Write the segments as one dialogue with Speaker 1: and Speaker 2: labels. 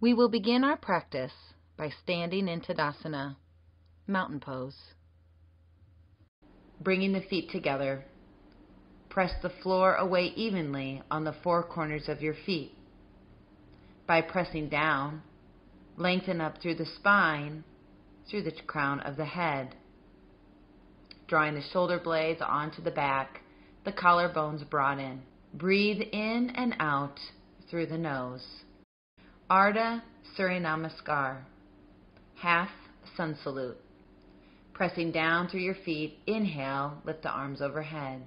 Speaker 1: We will begin our practice by standing in Tadasana, mountain pose. Bringing the feet together, press the floor away evenly on the four corners of your feet. By pressing down, lengthen up through the spine, through the crown of the head. Drawing the shoulder blades onto the back, the collarbones brought in. Breathe in and out through the nose. Ardha Surya Namaskar, half sun salute. Pressing down through your feet, inhale, lift the arms overhead.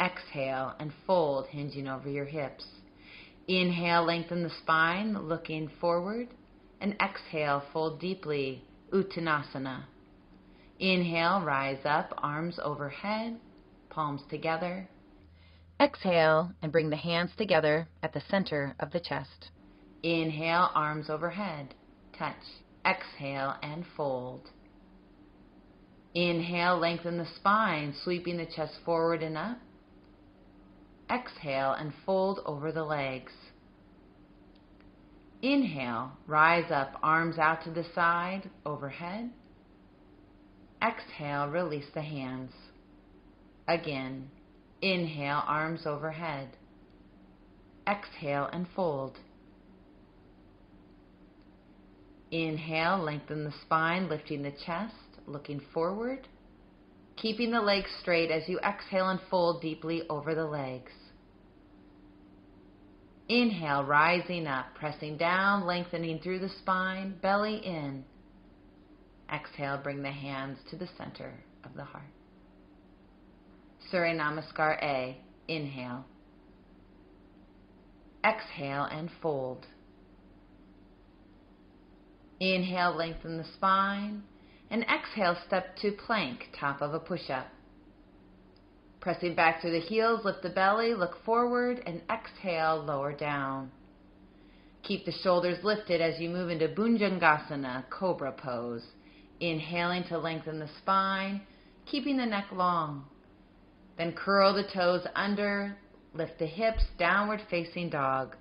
Speaker 1: Exhale and fold, hinging over your hips. Inhale, lengthen the spine, looking forward. And exhale, fold deeply, Uttanasana. Inhale, rise up, arms overhead, palms together. Exhale and bring the hands together at the center of the chest. Inhale, arms overhead, touch. Exhale and fold. Inhale, lengthen the spine, sweeping the chest forward and up. Exhale and fold over the legs. Inhale, rise up, arms out to the side, overhead. Exhale, release the hands. Again, inhale, arms overhead. Exhale and fold. Inhale, lengthen the spine, lifting the chest, looking forward. Keeping the legs straight as you exhale and fold deeply over the legs. Inhale, rising up, pressing down, lengthening through the spine, belly in. Exhale, bring the hands to the center of the heart. Surya Namaskar A. Inhale. Exhale and fold. Inhale, lengthen the spine. And exhale, step to plank, top of a push up. Pressing back through the heels, lift the belly, look forward, and exhale, lower down. Keep the shoulders lifted as you move into Bhujangasana, Cobra pose. Inhaling to lengthen the spine, keeping the neck long. Then curl the toes under, lift the hips, downward facing dog.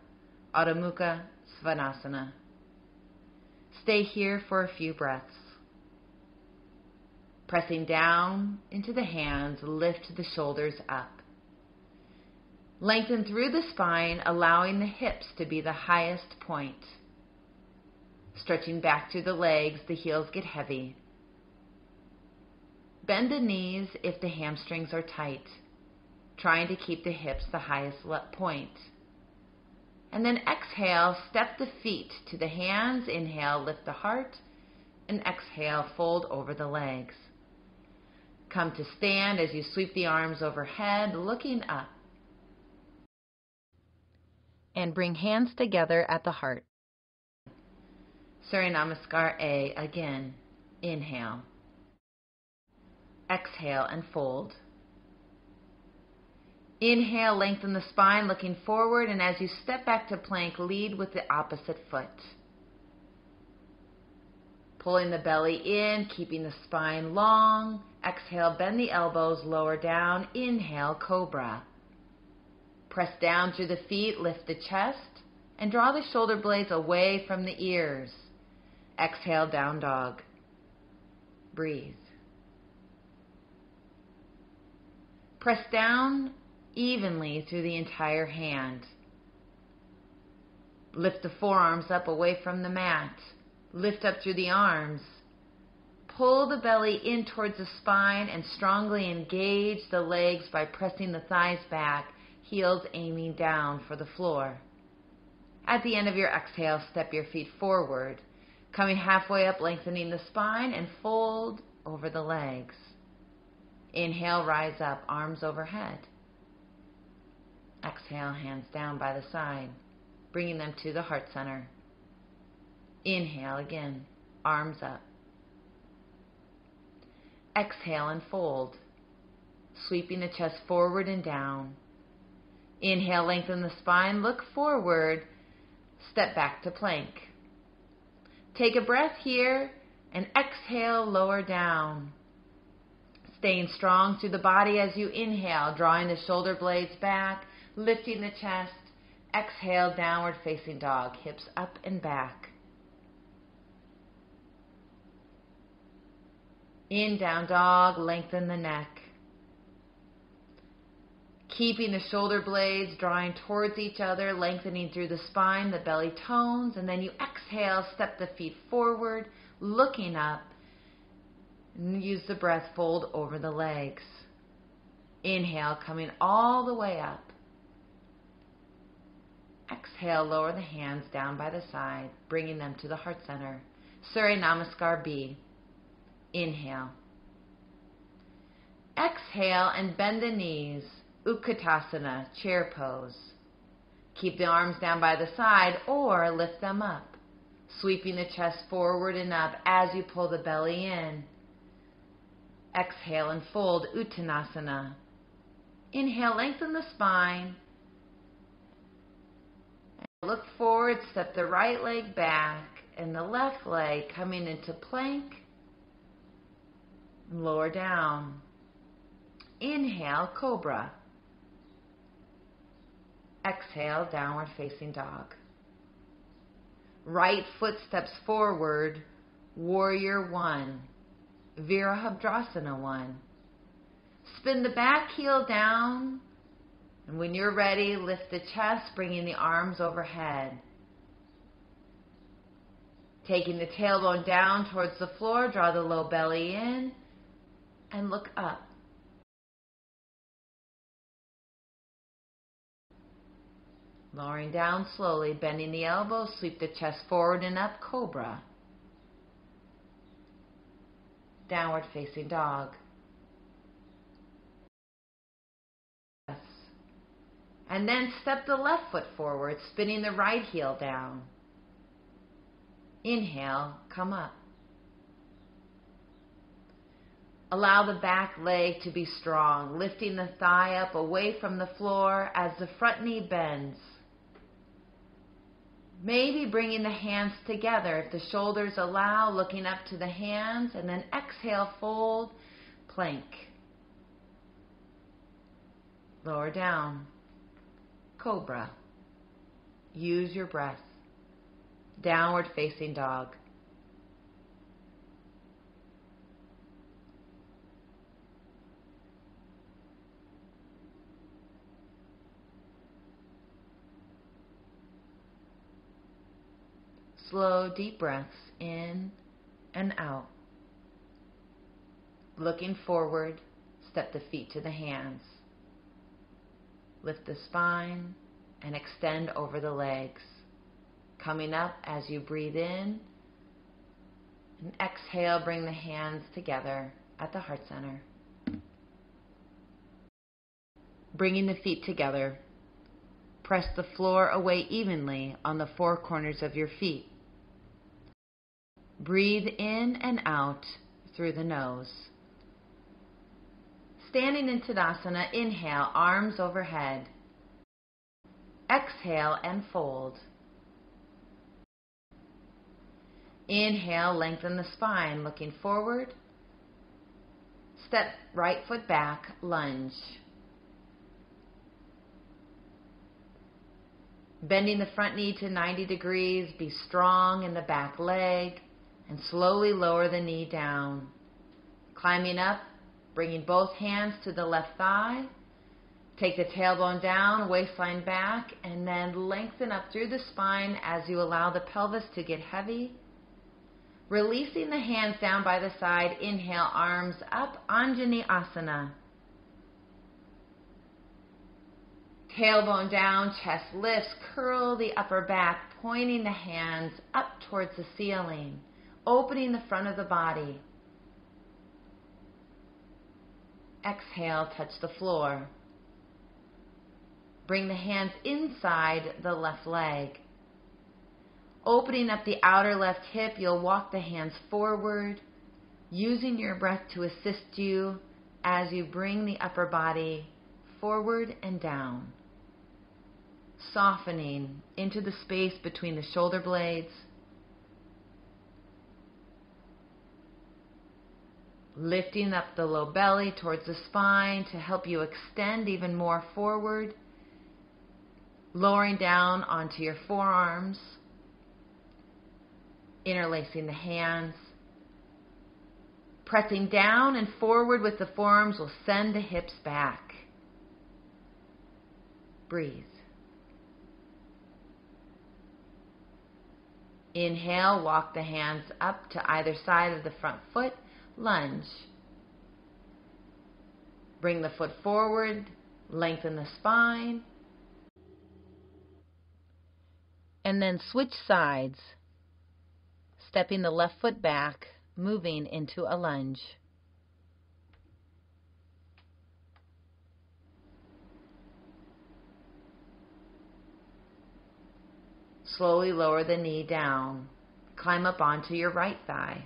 Speaker 1: Adho Mukha Svanasana. Stay here for a few breaths. Pressing down into the hands, lift the shoulders up. Lengthen through the spine, allowing the hips to be the highest point. Stretching back through the legs, the heels get heavy. Bend the knees if the hamstrings are tight, trying to keep the hips the highest point. And then exhale, step the feet to the hands. Inhale, lift the heart. And exhale, fold over the legs. Come to stand as you sweep the arms overhead, looking up. And bring hands together at the heart. Surya Namaskar A again. Inhale. Exhale and fold. Inhale, lengthen the spine, looking forward, and as you step back to plank, lead with the opposite foot. Pulling the belly in, keeping the spine long. Exhale, bend the elbows, lower down. Inhale, cobra. Press down through the feet, lift the chest, and draw the shoulder blades away from the ears. Exhale, down dog. Breathe. Press down evenly through the entire hand. Lift the forearms up away from the mat. Lift up through the arms. Pull the belly in towards the spine and strongly engage the legs by pressing the thighs back, heels aiming down for the floor. At the end of your exhale, step your feet forward, coming halfway up, lengthening the spine, and fold over the legs. Inhale, rise up, arms overhead. Exhale, hands down by the side, bringing them to the heart center. Inhale again, arms up. Exhale and fold, sweeping the chest forward and down. Inhale, lengthen the spine, look forward, step back to plank. Take a breath here and exhale, lower down. Staying strong through the body as you inhale, drawing the shoulder blades back, lifting the chest, Exhale, downward facing dog, hips up and back. In down dog, lengthen the neck. Keeping the shoulder blades drawing towards each other, lengthening through the spine, the belly tones, and then you exhale, step the feet forward, looking up, and use the breath, fold over the legs. Inhale, coming all the way up. Exhale, lower the hands down by the side, bringing them to the heart center. Surya Namaskar B. Inhale. Exhale and bend the knees. Utkatasana, chair pose. Keep the arms down by the side or lift them up, sweeping the chest forward and up as you pull the belly in. Exhale and fold Uttanasana. Inhale, lengthen the spine. Look forward, step the right leg back and the left leg coming into plank. Lower down. Inhale, cobra. Exhale, downward facing dog. Right foot steps forward, warrior one. Virabhadrasana one. Spin the back heel down, and when you're ready, lift the chest, bringing the arms overhead. Taking the tailbone down towards the floor, draw the low belly in, and look up. Lowering down slowly, bending the elbows, sweep the chest forward and up, cobra. Downward facing dog. And then step the left foot forward, spinning the right heel down. Inhale, come up. Allow the back leg to be strong, lifting the thigh up away from the floor as the front knee bends. Maybe bringing the hands together if the shoulders allow, looking up to the hands, and then exhale, fold, plank. Lower down. Cobra. Use your breath. Downward facing dog. Slow, deep breaths in and out. Looking forward, step the feet to the hands. Lift the spine and extend over the legs. Coming up as you breathe in. And exhale, bring the hands together at the heart center. Bringing the feet together. Press the floor away evenly on the four corners of your feet. Breathe in and out through the nose. Standing in Tadasana, inhale, arms overhead. Exhale and fold. Inhale, lengthen the spine, looking forward. Step right foot back, lunge. Bending the front knee to 90 degrees, be strong in the back leg, and slowly lower the knee down. Climbing up, bringing both hands to the left thigh. Take the tailbone down, waistline back, and then lengthen up through the spine as you allow the pelvis to get heavy. Releasing the hands down by the side, inhale, arms up, Anjaneyasana. Tailbone down, chest lifts, curl the upper back, pointing the hands up towards the ceiling, opening the front of the body. Exhale, touch the floor. Bring the hands inside the left leg. Opening up the outer left hip, you'll walk the hands forward, using your breath to assist you as you bring the upper body forward and down. Softening into the space between the shoulder blades lifting up the low belly towards the spine to help you extend even more forward. lowering down onto your forearms, interlacing the hands. Pressing down and forward with the forearms will send the hips back. Breathe. Inhale, walk the hands up to either side of the front foot, lunge. Bring the foot forward, lengthen the spine, and then switch sides, stepping the left foot back, moving into a lunge. Slowly lower the knee down. Climb up onto your right thigh.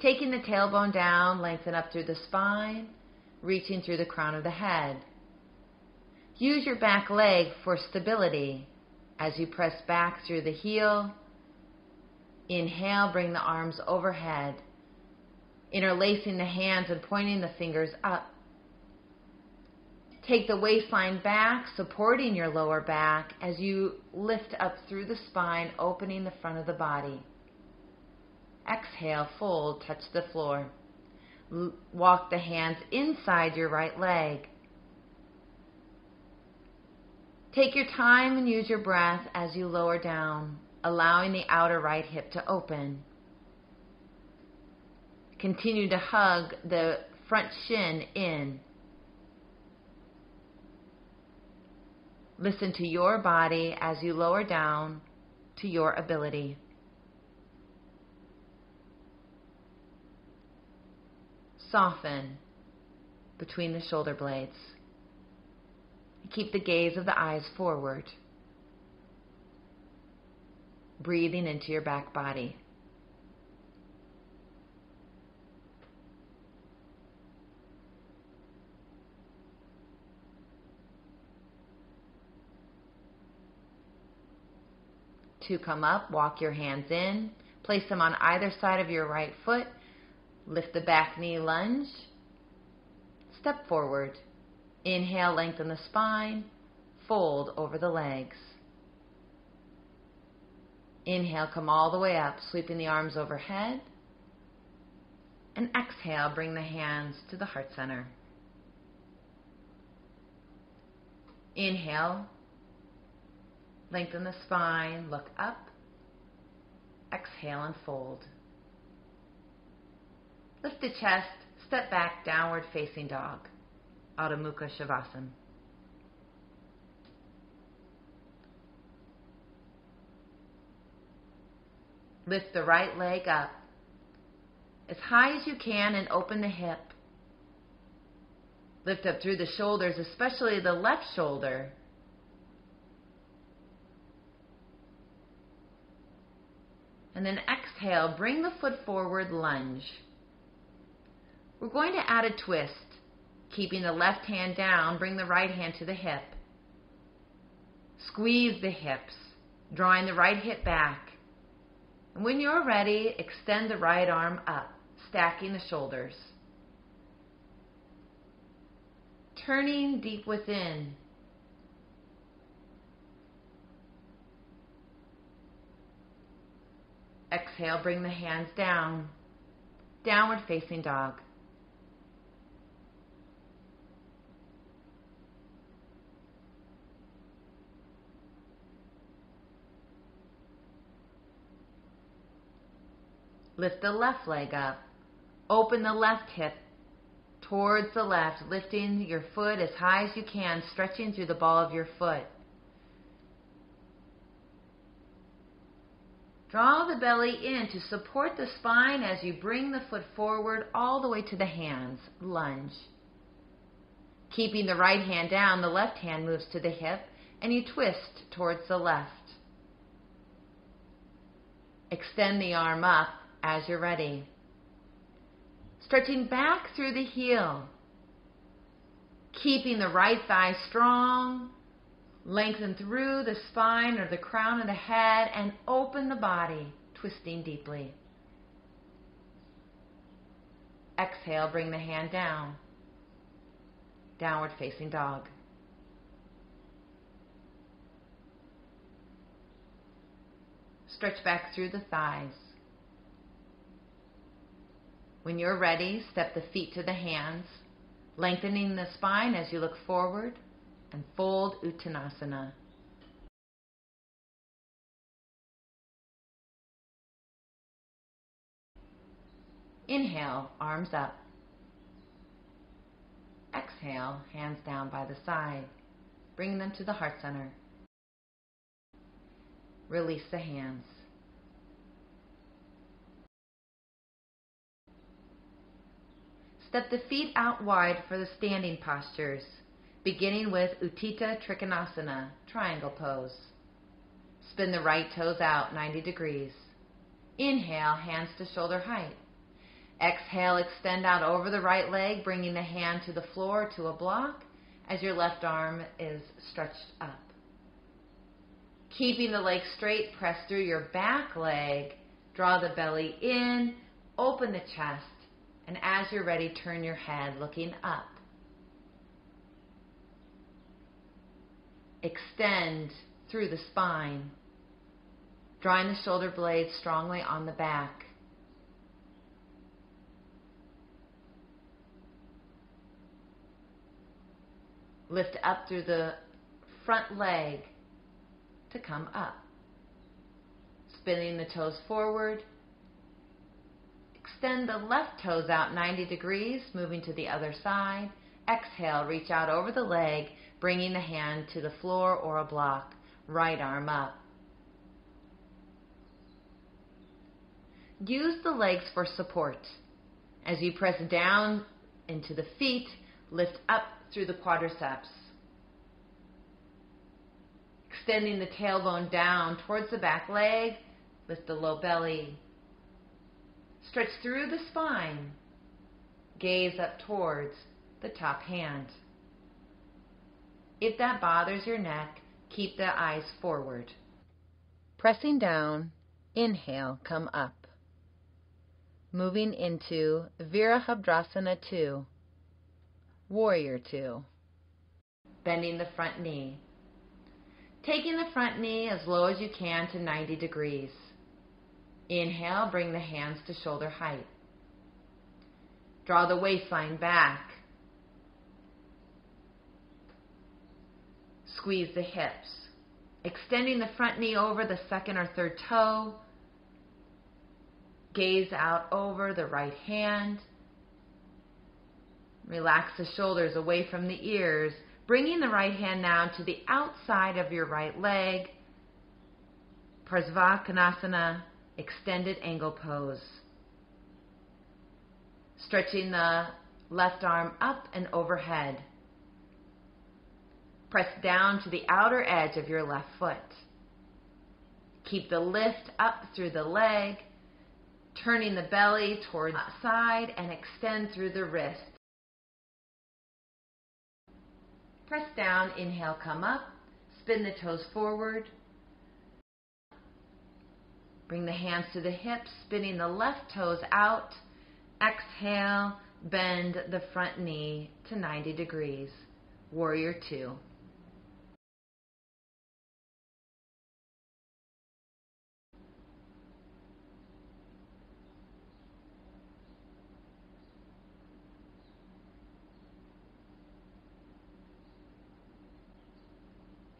Speaker 1: Taking the tailbone down, lengthen up through the spine, reaching through the crown of the head. Use your back leg for stability as you press back through the heel. Inhale, bring the arms overhead, interlacing the hands and pointing the fingers up. Take the waistline back, supporting your lower back as you lift up through the spine, opening the front of the body. Exhale, fold, touch the floor. Walk the hands inside your right leg. Take your time and use your breath as you lower down, allowing the outer right hip to open. Continue to hug the front shin in. Listen to your body as you lower down to your ability. Soften between the shoulder blades. Keep the gaze of the eyes forward. Breathing into your back body. to come up, walk your hands in, place them on either side of your right foot, lift the back knee lunge, step forward, inhale, lengthen the spine, fold over the legs. Inhale, come all the way up, sweeping the arms overhead. And exhale, bring the hands to the heart center. Inhale, Lengthen the spine, look up. Exhale and fold. Lift the chest, step back, downward facing dog. Adho Mukha Svanasana. Lift the right leg up as high as you can and open the hip. Lift up through the shoulders, especially the left shoulder. And then exhale, bring the foot forward, lunge. We're going to add a twist. Keeping the left hand down, bring the right hand to the hip. Squeeze the hips, drawing the right hip back. And when you're ready, extend the right arm up, stacking the shoulders. Turning deep within, Exhale, bring the hands down. Downward facing dog. Lift the left leg up. Open the left hip towards the left, lifting your foot as high as you can, stretching through the ball of your foot. Draw the belly in to support the spine as you bring the foot forward all the way to the hands. Lunge. Keeping the right hand down, the left hand moves to the hip and you twist towards the left. Extend the arm up as you're ready. Stretching back through the heel, keeping the right thigh strong. Lengthen through the spine or the crown of the head and open the body, twisting deeply. Exhale, bring the hand down. Downward facing dog. Stretch back through the thighs. When you're ready, step the feet to the hands, lengthening the spine as you look forward, and fold Uttanasana. Inhale, arms up. Exhale, hands down by the side, Bring them to the heart center. Release the hands. Step the feet out wide for the standing postures, beginning with Utthita Trikonasana, triangle pose. Spin the right toes out 90 degrees. Inhale, hands to shoulder height. Exhale, extend out over the right leg, bringing the hand to the floor to a block as your left arm is stretched up. Keeping the leg straight, press through your back leg, draw the belly in, open the chest, and as you're ready, turn your head looking up. Extend through the spine, drawing the shoulder blades strongly on the back. Lift up through the front leg to come up. Spinning the toes forward. Extend the left toes out 90 degrees, moving to the other side. Exhale, reach out over the leg, bringing the hand to the floor or a block. Right arm up. Use the legs for support. As you press down into the feet, lift up through the quadriceps. Extending the tailbone down towards the back leg, lift the low belly. Stretch through the spine. Gaze up towards the top hand. If that bothers your neck, keep the eyes forward. Pressing down, inhale, come up. Moving into Virabhadrasana 2. Warrior Two. Bending the front knee. Taking the front knee as low as you can to 90 degrees. Inhale, bring the hands to shoulder height. Draw the waistline back. Squeeze the hips. Extending the front knee over the second or third toe. Gaze out over the right hand. Relax the shoulders away from the ears, bringing the right hand now to the outside of your right leg. Parsvakonasana, extended angle pose. Stretching the left arm up and overhead. Press down to the outer edge of your left foot. Keep the lift up through the leg, turning the belly towards side and extend through the wrist. Press down, inhale, come up. Spin the toes forward. Bring the hands to the hips, spinning the left toes out. Exhale, bend the front knee to 90 degrees. Warrior two.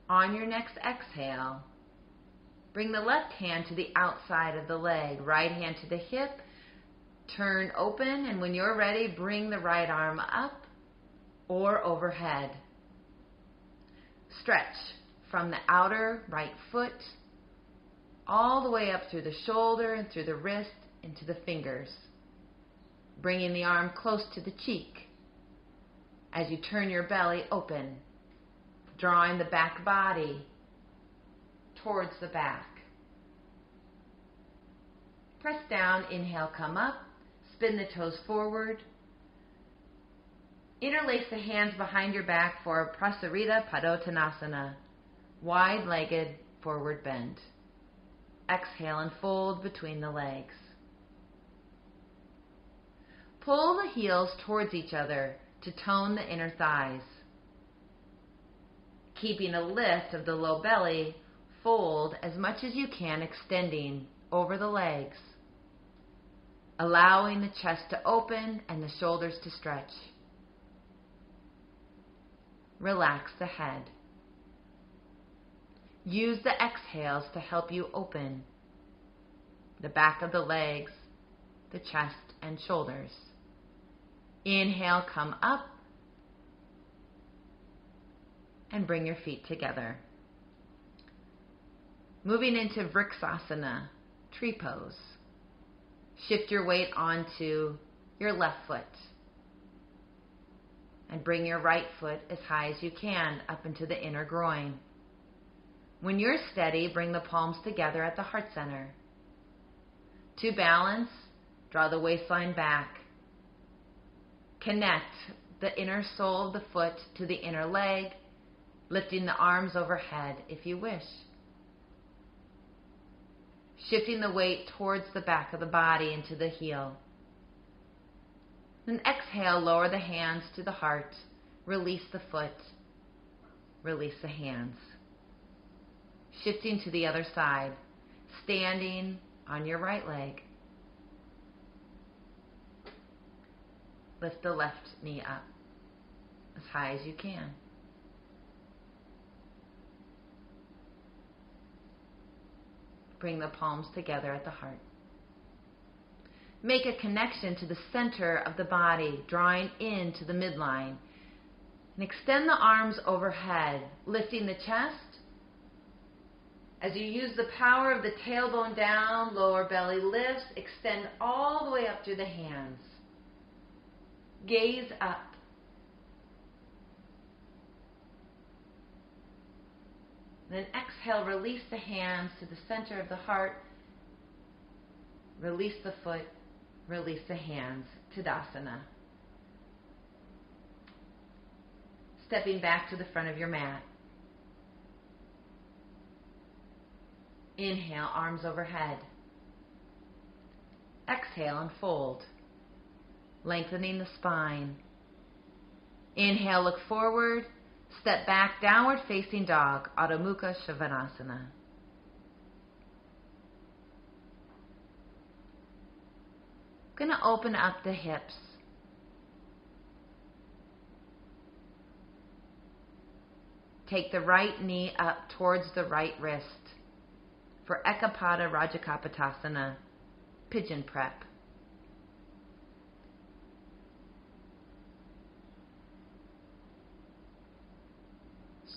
Speaker 1: On your next exhale, bring the left hand to the outside of the leg, right hand to the hip, turn open, and when you're ready, bring the right arm up or overhead. Stretch from the outer right foot all the way up through the shoulder and through the wrist into the fingers, bringing the arm close to the cheek as you turn your belly open drawing the back body towards the back. Press down, inhale, come up, spin the toes forward. Interlace the hands behind your back for Prasarita Padottanasana, wide legged forward bend. Exhale and fold between the legs. Pull the heels towards each other to tone the inner thighs keeping a lift of the low belly, fold as much as you can, extending over the legs, allowing the chest to open and the shoulders to stretch. Relax the head. Use the exhales to help you open the back of the legs, the chest, and shoulders. Inhale, come up and bring your feet together. Moving into Vriksasana, tree pose. Shift your weight onto your left foot and bring your right foot as high as you can up into the inner groin. When you're steady, bring the palms together at the heart center. To balance, draw the waistline back. Connect the inner sole of the foot to the inner leg, lifting the arms overhead if you wish. Shifting the weight towards the back of the body into the heel. Then exhale, lower the hands to the heart. Release the foot. Release the hands. Shifting to the other side. Standing on your right leg. Lift the left knee up as high as you can. Bring the palms together at the heart. Make a connection to the center of the body, drawing into the midline. And extend the arms overhead, lifting the chest. As you use the power of the tailbone down, lower belly lifts, extend all the way up through the hands. Gaze up. Then exhale, release the hands to the center of the heart. Release the foot Release the hands, Tadasana. Stepping back to the front of your mat. Inhale, arms overhead. Exhale and fold, lengthening the spine. Inhale, look forward. Step back, downward facing dog, Adho Mukha Svanasana. going to open up the hips. Take the right knee up towards the right wrist for Ekapada Rajakapotasana, pigeon prep.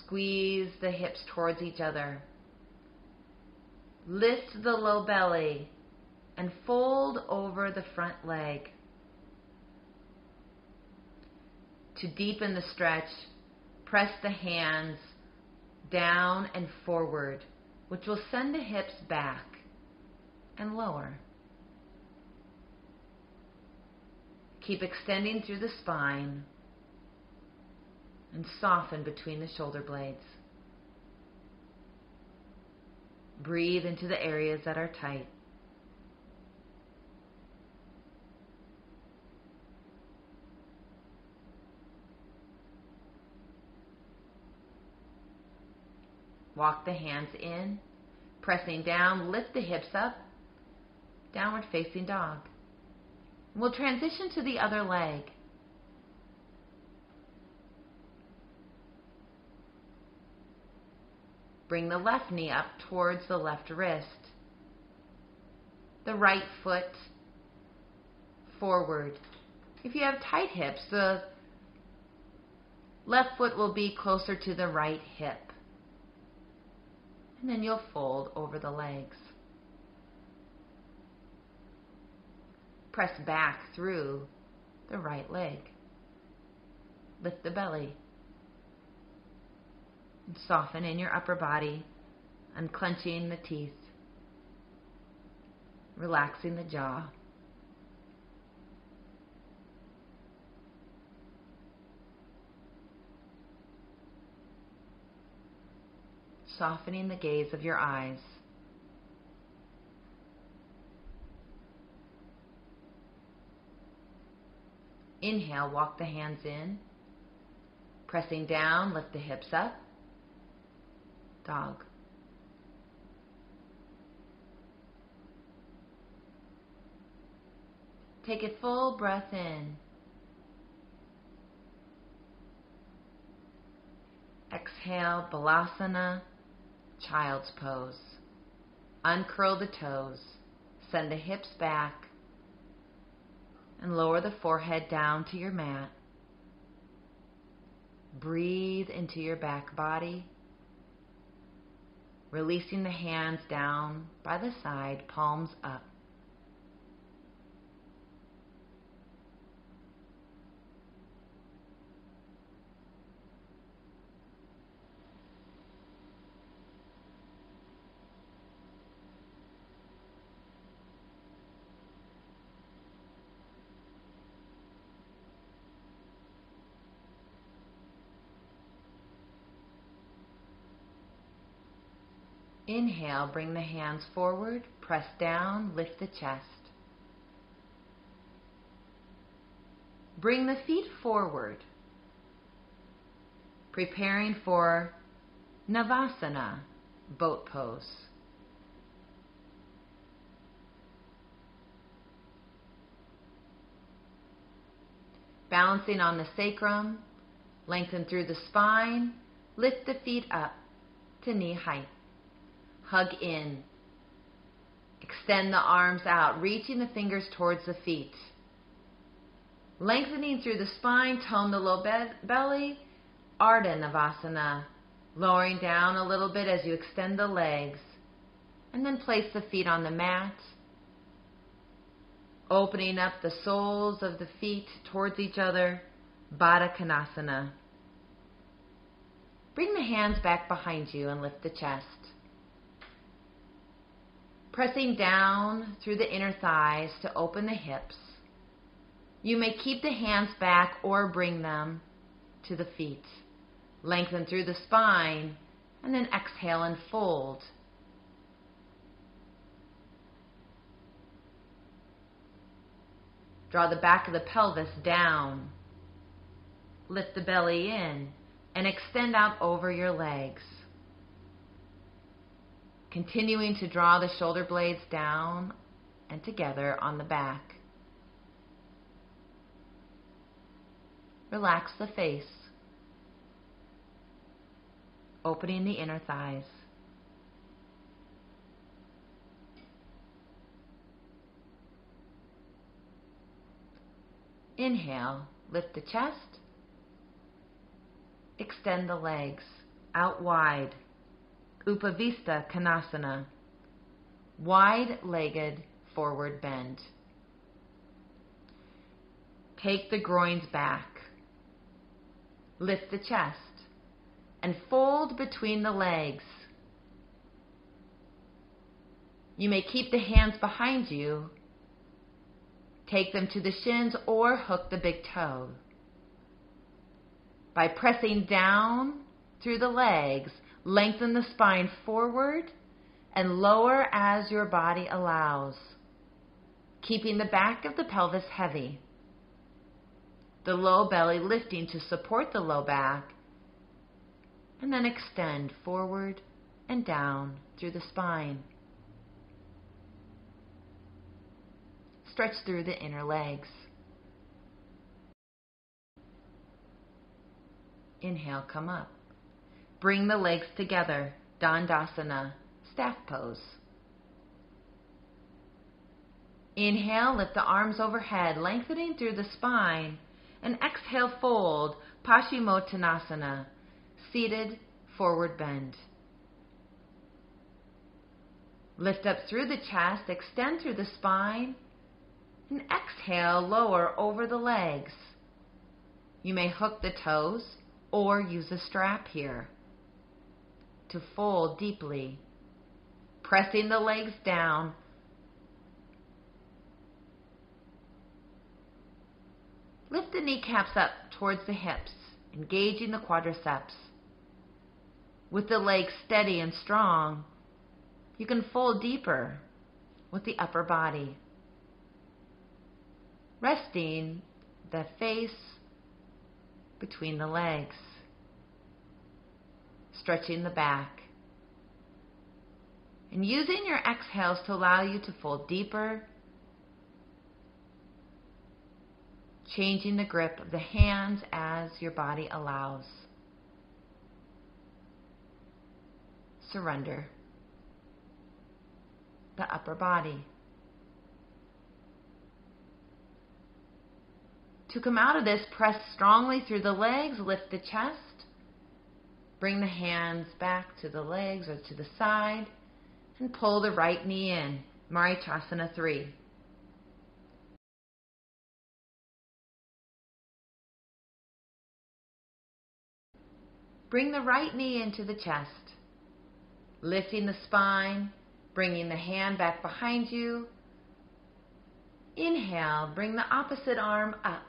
Speaker 1: Squeeze the hips towards each other. Lift the low belly and fold over the front leg. To deepen the stretch, press the hands down and forward, which will send the hips back and lower. Keep extending through the spine and soften between the shoulder blades. Breathe into the areas that are tight. Walk the hands in, pressing down, lift the hips up, downward facing dog. We'll transition to the other leg. Bring the left knee up towards the left wrist. The right foot forward. If you have tight hips, the left foot will be closer to the right hip and then you'll fold over the legs. Press back through the right leg. Lift the belly. And soften in your upper body, unclenching the teeth, relaxing the jaw. softening the gaze of your eyes. Inhale, walk the hands in. Pressing down, lift the hips up dog Take a full breath in. Exhale, Balasana, Child's Pose. Uncurl the toes, send the hips back, and lower the forehead down to your mat. Breathe into your back body. Releasing the hands down by the side, palms up. Inhale, bring the hands forward, press down, lift the chest. Bring the feet forward, preparing for Navasana, boat pose. Balancing on the sacrum, lengthen through the spine, lift the feet up to knee height hug in. Extend the arms out, reaching the fingers towards the feet. Lengthening through the spine, tone the low be- belly, Ardha Navasana. Lowering down a little bit as you extend the legs. And then place the feet on the mat. Opening up the soles of the feet towards each other, Baddha Konasana. Bring the hands back behind you and lift the chest pressing down through the inner thighs to open the hips. You may keep the hands back or bring them to the feet. Lengthen through the spine and then exhale and fold. Draw the back of the pelvis down. Lift the belly in and extend out over your legs. Continuing to draw the shoulder blades down and together on the back. Relax the face, opening the inner thighs. Inhale, lift the chest, extend the legs out wide. Upavista Konasana, wide-legged forward bend. Take the groins back. Lift the chest and fold between the legs. You may keep the hands behind you. Take them to the shins or hook the big toe. By pressing down through the legs, Lengthen the spine forward and lower as your body allows, keeping the back of the pelvis heavy. The low belly lifting to support the low back, and then extend forward and down through the spine. Stretch through the inner legs. Inhale, come up. Bring the legs together, Dandasana, staff pose. Inhale, lift the arms overhead, lengthening through the spine. And exhale, fold, Paschimottanasana, seated forward bend. Lift up through the chest, extend through the spine, and exhale, lower over the legs. You may hook the toes or use a strap here to fold deeply, pressing the legs down. Lift the kneecaps up towards the hips, engaging the quadriceps. With the legs steady and strong, you can fold deeper with the upper body. Resting the face between the legs stretching the back. And using your exhales to allow you to fold deeper changing the grip of the hands as your body allows. Surrender the upper body. To come out of this, press strongly through the legs, lift the chest, bring the hands back to the legs or to the side, and pull the right knee in. Marichyasana 3. Bring the right knee into the chest, lifting the spine, bringing the hand back behind you. Inhale, bring the opposite arm up.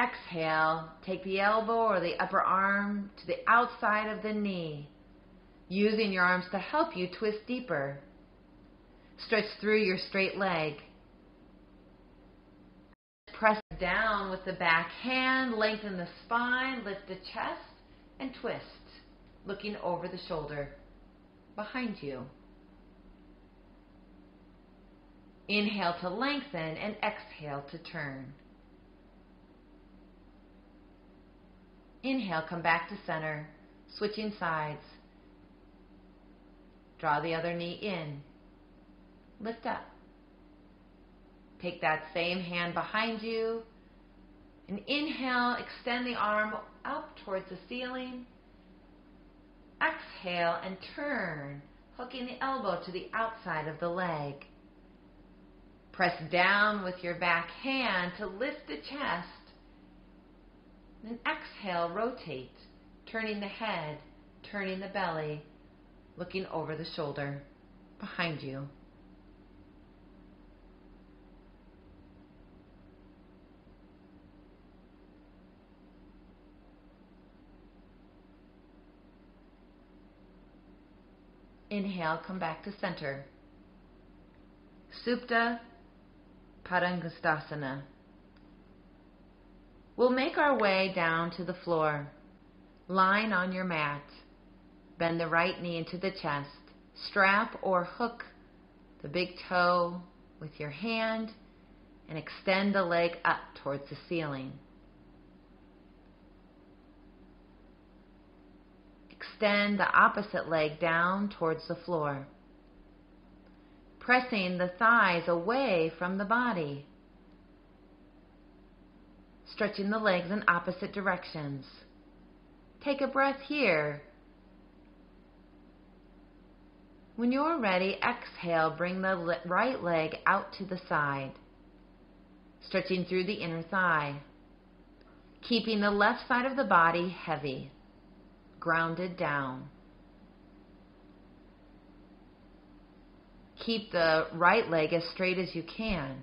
Speaker 1: Exhale, take the elbow or the upper arm to the outside of the knee, using your arms to help you twist deeper. Stretch through your straight leg. Press down with the back hand, lengthen the spine, lift the chest, and twist, looking over the shoulder behind you. Inhale to lengthen and exhale to turn. Inhale, come back to center, switching sides. Draw the other knee in. Lift up. Take that same hand behind you. And inhale, extend the arm up towards the ceiling. Exhale and turn, hooking the elbow to the outside of the leg. Press down with your back hand to lift the chest then exhale, rotate, turning the head, turning the belly, looking over the shoulder behind you. Inhale, come back to center. Supta Padangusthasana. We'll make our way down to the floor. Lying on your mat. Bend the right knee into the chest. Strap or hook the big toe with your hand and extend the leg up towards the ceiling. Extend the opposite leg down towards the floor, pressing the thighs away from the body stretching the legs in opposite directions. Take a breath here. When you're ready, exhale, bring the right leg out to the side, stretching through the inner thigh, keeping the left side of the body heavy, grounded down. Keep the right leg as straight as you can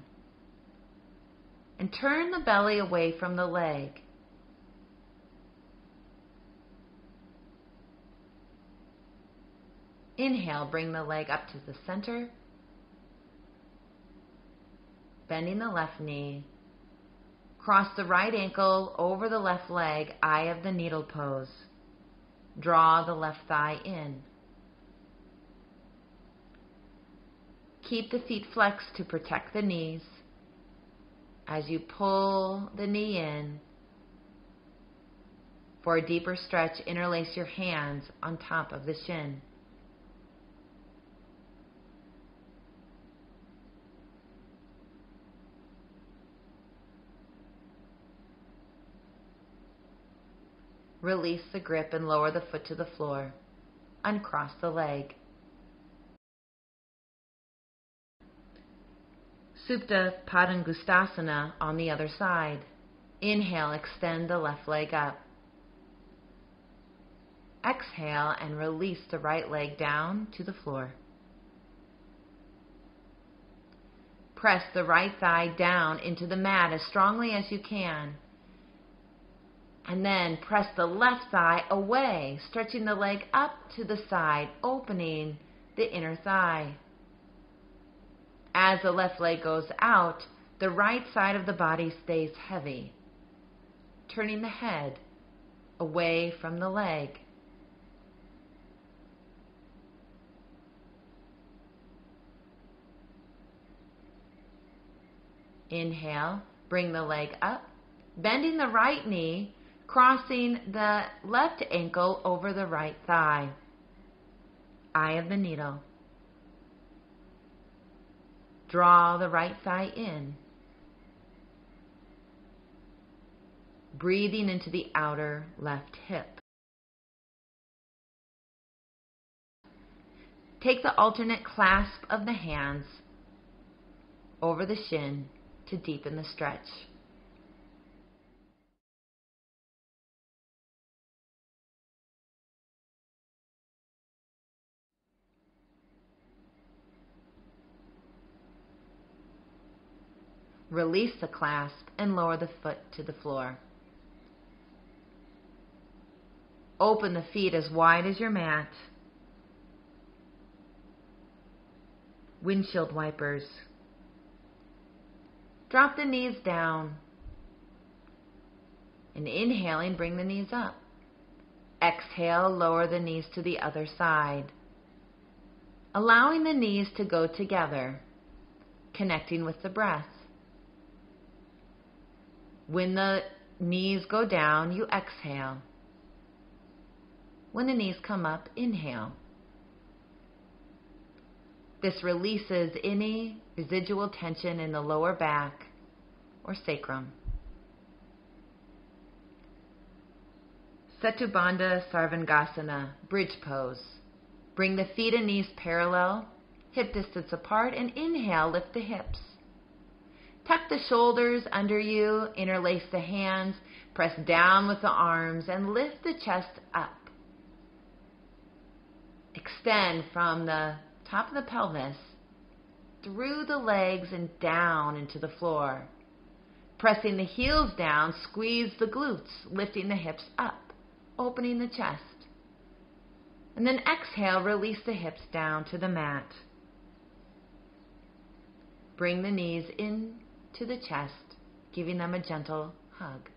Speaker 1: and turn the belly away from the leg. Inhale, bring the leg up to the center, bending the left knee. Cross the right ankle over the left leg, eye of the needle pose. Draw the left thigh in. Keep the feet flexed to protect the knees. As you pull the knee in, for a deeper stretch, interlace your hands on top of the shin. Release the grip and lower the foot to the floor. Uncross the leg. Supta Padangusthasana on the other side. Inhale, extend the left leg up. Exhale and release the right leg down to the floor. Press the right thigh down into the mat as strongly as you can. And then press the left thigh away, stretching the leg up to the side, opening the inner thigh. As the left leg goes out, the right side of the body stays heavy, turning the head away from the leg. Inhale, Bring the leg up, bending the right knee, crossing the left ankle over the right thigh. Eye of the needle. Draw the right thigh in. Breathing into the outer left hip. Take the alternate clasp of the hands over the shin to deepen the stretch. Release the clasp and lower the foot to the floor. Open the feet as wide as your mat. Windshield wipers. Drop the knees down. And inhaling, bring the knees up. Exhale, lower the knees to the other side. Allowing the knees to go together, connecting with the breath. When the knees go down, you exhale. When the knees come up, inhale. This releases any residual tension in the lower back or sacrum. Setubandha Sarvangasana, bridge pose. Bring the feet and knees parallel, hip distance apart, and inhale, lift the hips. Tuck the shoulders under you, interlace the hands, press down with the arms, and lift the chest up. Extend from the top of the pelvis through the legs and down into the floor. Pressing the heels down, squeeze the glutes, lifting the hips up, opening the chest. And then exhale, release the hips down to the mat. Bring the knees in to the chest, giving them a gentle hug.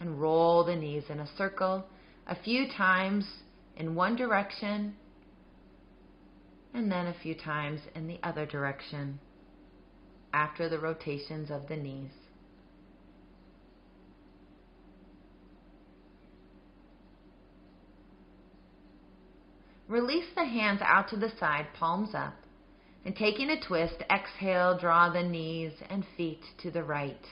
Speaker 1: And roll the knees in a circle a few times in one direction and then a few times in the other direction after the rotations of the knees. Release the hands out to the side, palms up. And taking a twist, exhale, draw the knees and feet to the right.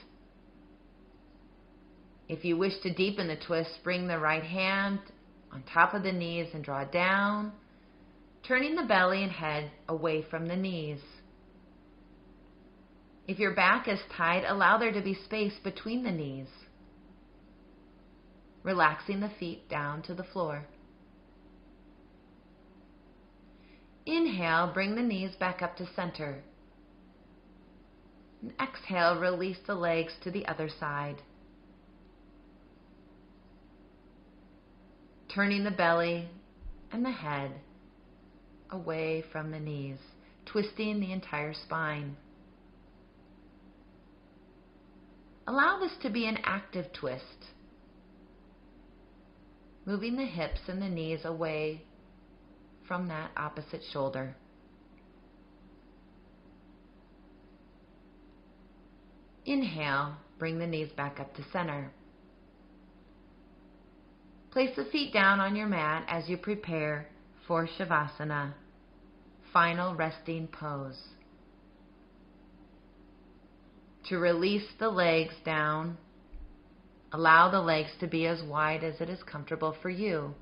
Speaker 1: If you wish to deepen the twist, bring the right hand on top of the knees and draw down, turning the belly and head away from the knees. If your back is tight, allow there to be space between the knees, relaxing the feet down to the floor. Inhale, bring the knees back up to center. And exhale, release the legs to the other side. Turning the belly and the head away from the knees, twisting the entire spine. Allow this to be an active twist, moving the hips and the knees away from that opposite shoulder. Inhale, bring the knees back up to center. Place the feet down on your mat as you prepare for Shavasana, final resting pose. To release the legs down, allow the legs to be as wide as it is comfortable for you,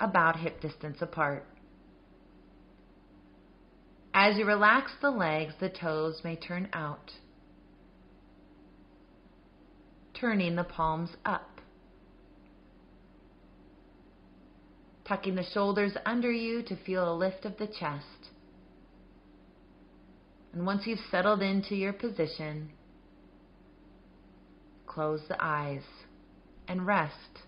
Speaker 1: about hip distance apart. As you relax the legs, the toes may turn out, turning the palms up. Tucking the shoulders under you to feel a lift of the chest. And once you've settled into your position, close the eyes and rest.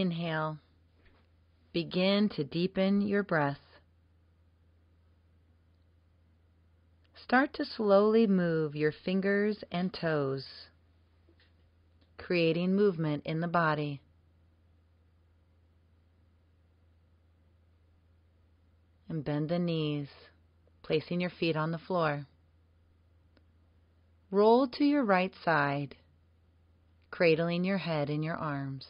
Speaker 1: Inhale. Begin to deepen your breath. Start to slowly move your fingers and toes, creating movement in the body. And bend the knees, placing your feet on the floor. Roll to your right side, cradling your head in your arms.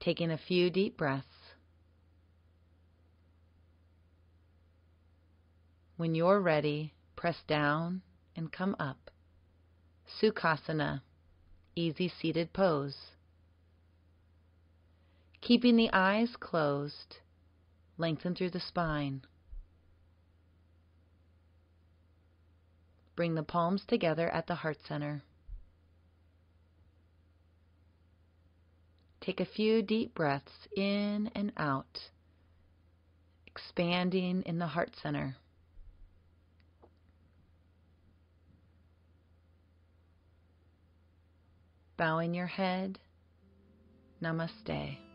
Speaker 1: Taking a few deep breaths. When you're ready, press down and come up. Sukhasana, easy seated pose. Keeping the eyes closed, lengthen through the spine. Bring the palms together at the heart center. Take a few deep breaths in and out, expanding in the heart center. Bowing your head, namaste.